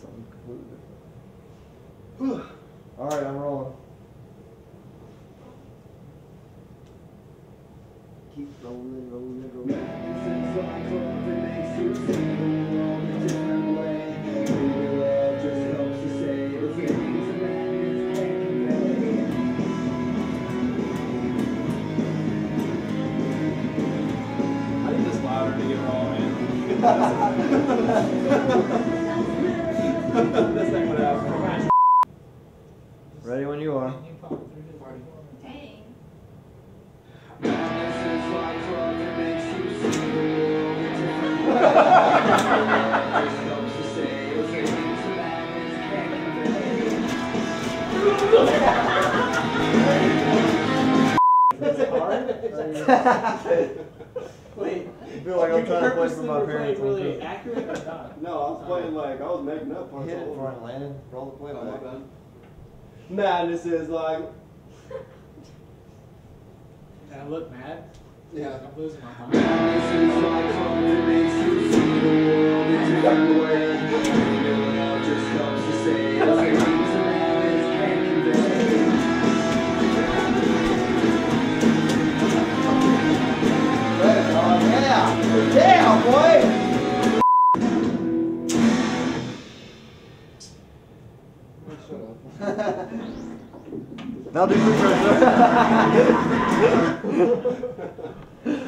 something completely different. All right, I'm rolling. Keep rolling, rolling, rolling. Raw, man. That's Wait, I feel like I'm trying to play for my parents. really accurate or not? No, I was playing like I was making up parts. Hit it all before over. it landed. Roll the play Oh, my back. bad. Madness is like, I look mad. yeah. I'm losing my mind. Madness is like something that makes you see the world in a different way. And you know it all just helps to say the things that madness can't convey. Oh, yeah, yeah, boy. Nada do professor.